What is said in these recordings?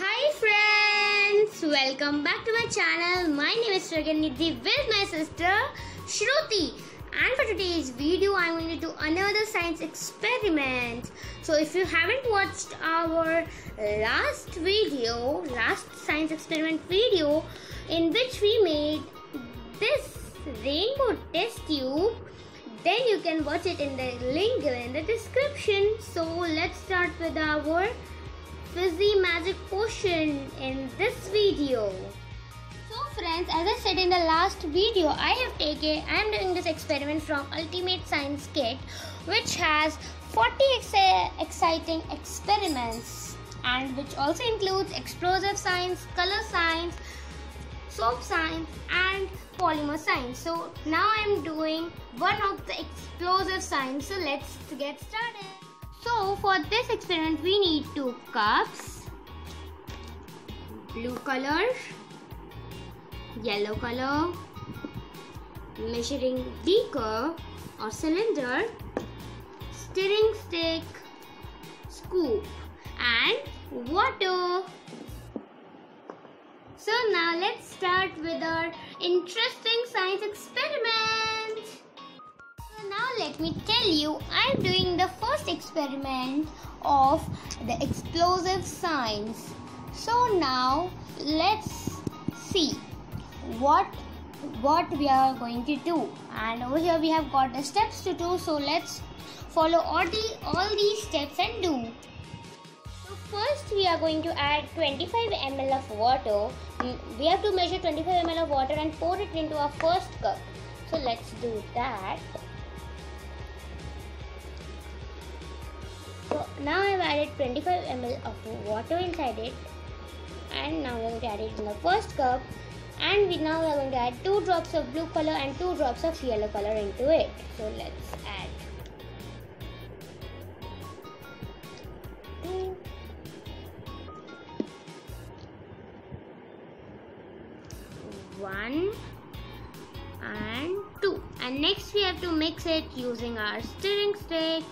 Hi friends, welcome back to my channel. My name is Pragya Nidhi with my sister Shruti. And for today's video, I'm going to do another science experiment. So if you haven't watched our last video, last science experiment video, in which we made this rainbow test tube, then you can watch it in the link in the description. So let's start with our fizzy magic potion in this video. So friends, as I said in the last video, I have taken, I am doing this experiment from Ultimate Science Kit which has 40 ex- exciting experiments and which also includes explosive science, color science, soap science and polymer science. So now I am doing one of the explosive science. So let's get started. So for this experiment we need two cups, blue color, yellow color, measuring beaker or cylinder, stirring stick, scoop. And water. So now let's start with our interesting science experiment. Now let me tell you, I'm doing the first experiment of the explosive science. So now let's see what what we are going to do. And over here we have got the steps to do. So let's follow all the all these steps and do. So first we are going to add 25 ml of water. Mm, we have to measure 25 ml of water and pour it into our first cup. So let's do that. So now I've added 25 ml of water inside it. And now we're going to add it in the first cup. And we now we're going to add 2 drops of blue color and 2 drops of yellow color into it. So let's add 2 1 and 2 and next we have to mix it using our stirring stick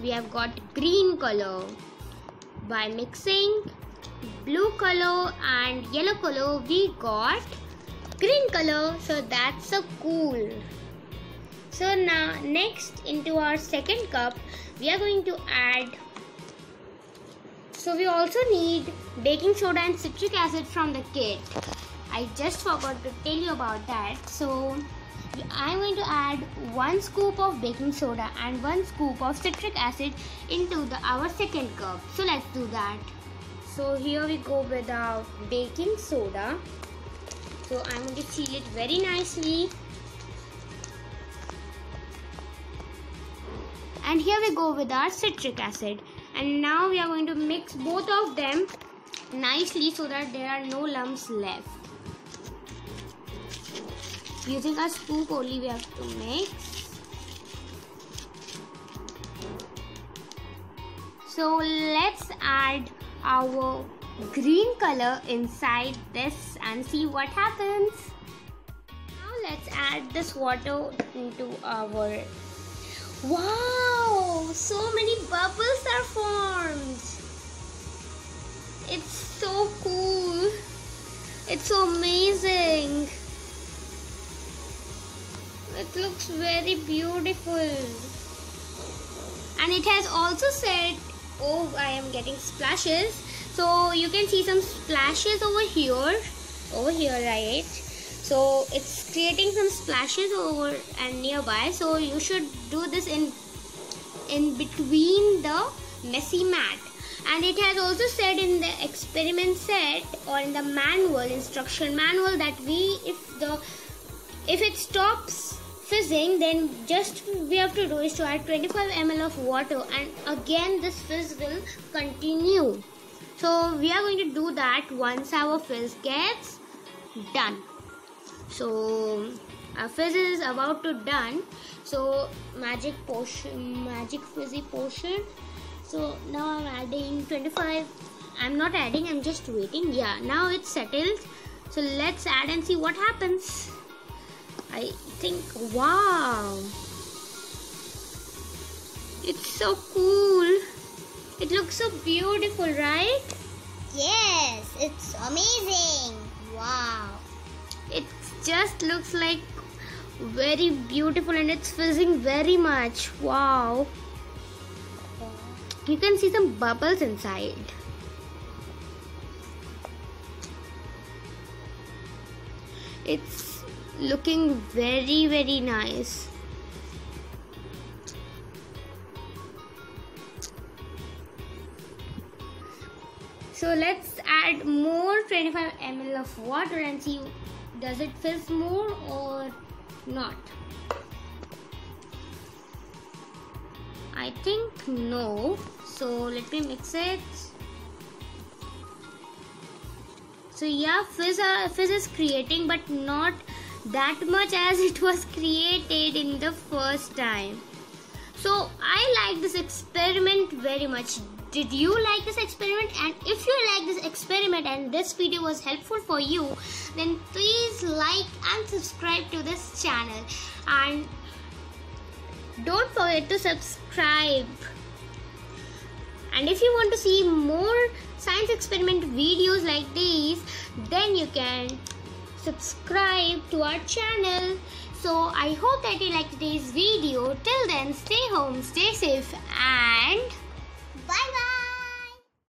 we have got green color by mixing. Blue color and yellow color we got green color. So that's so cool. So now next into our second cup we are going to add. So we also need baking soda and citric acid from the kit. I just forgot to tell you about that. So I'm going to add one scoop of baking soda and one scoop of citric acid into the our second cup. So let's do that. So here we go with our baking soda. So I'm going to seal it very nicely. And here we go with our citric acid. And now we are going to mix both of them nicely so that there are no lumps left using a scoop only we have to mix. So let's add our green color inside this and see what happens. Now let's add this water into our wow so many bubbles are formed. It's so cool. It's so amazing it looks very beautiful. And it has also said oh I am getting splashes. So you can see some splashes over here. Over here right? So it's creating some splashes over and nearby. So you should do this in in between the messy mat. And it has also said in the experiment set or in the manual instruction manual that we if the if it stops fizzing then just we have to do is to add 25 ml of water and again this fizz will continue. So we are going to do that once our fizz gets done. So our fizz is about to done. So magic potion magic fizzy potion. So now i'm adding 25 i'm not adding i'm just waiting. Yeah now it's settled. So let's add and see what happens I think, wow, it's so cool. It looks so beautiful, right? Yes, it's amazing. Wow. It just looks like very beautiful and it's fizzing very much. Wow. You can see some bubbles inside. It's looking very very nice. So let's add more 25 ml of water and see does it fizz more or not. I think no. So let me mix it. So yeah, fizz, uh, fizz is creating but not that much as it was created in the first time. So I like this experiment very much. Did you like this experiment? And if you like this experiment and this video was helpful for you, then please like and subscribe to this channel. And don't forget to subscribe. And if you want to see more science experiment videos like these, then you can subscribe to our channel. So I hope that you liked today's video. Till then, stay home, stay safe and Bye bye.